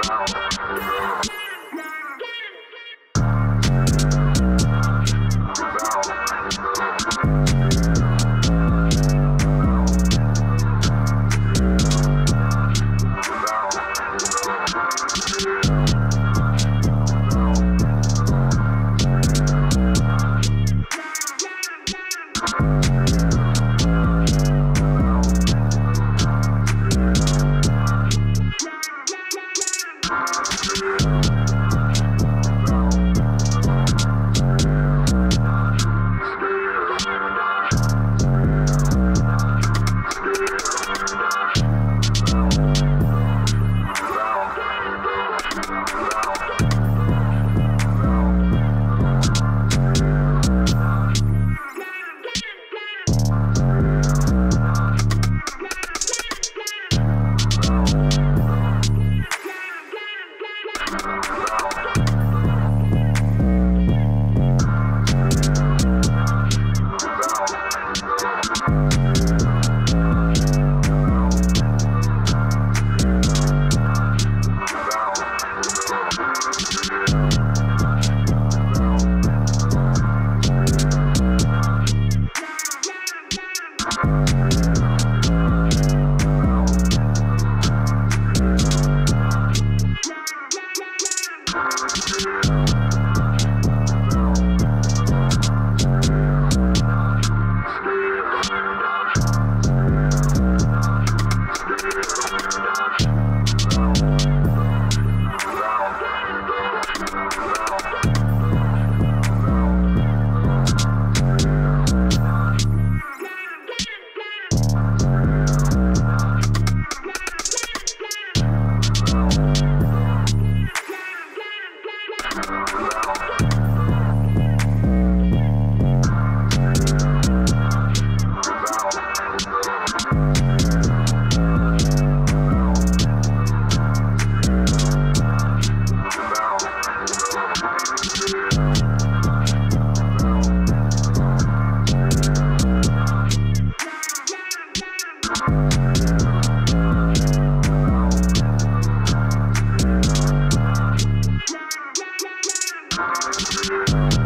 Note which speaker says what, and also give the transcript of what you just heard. Speaker 1: Wow. Thank you.
Speaker 2: Música Thank you.